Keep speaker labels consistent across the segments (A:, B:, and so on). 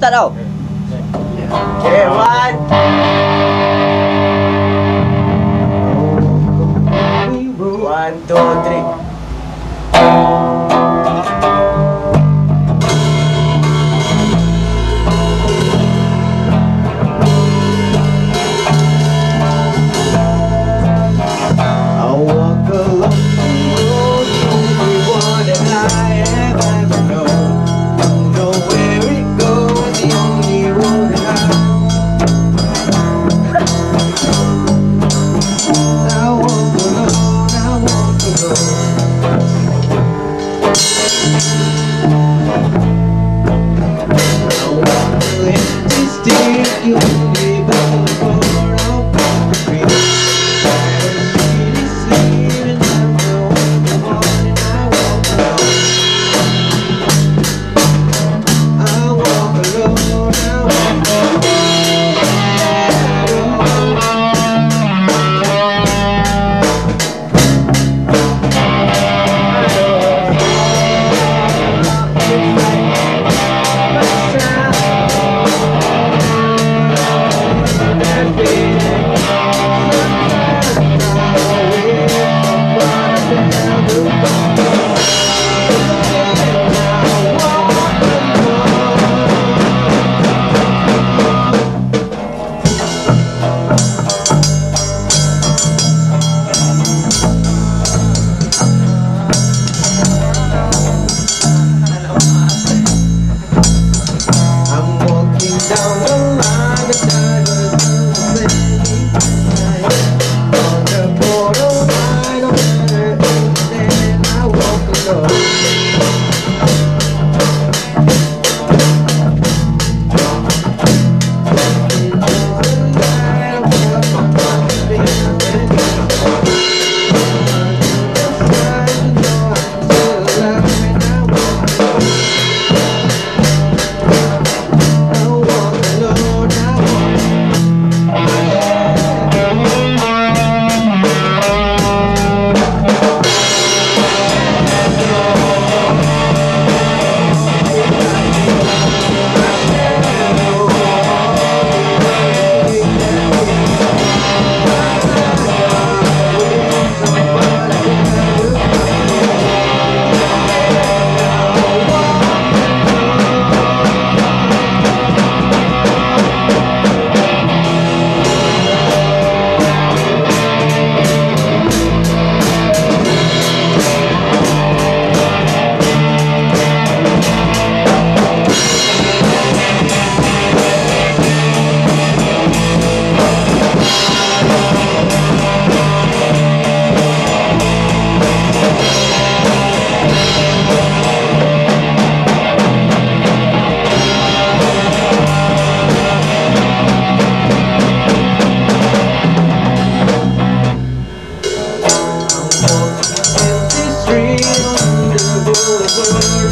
A: Let's start out.
B: Okay, one.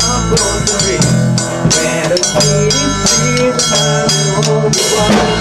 C: I'm going the race. Where the city sees us, all you are.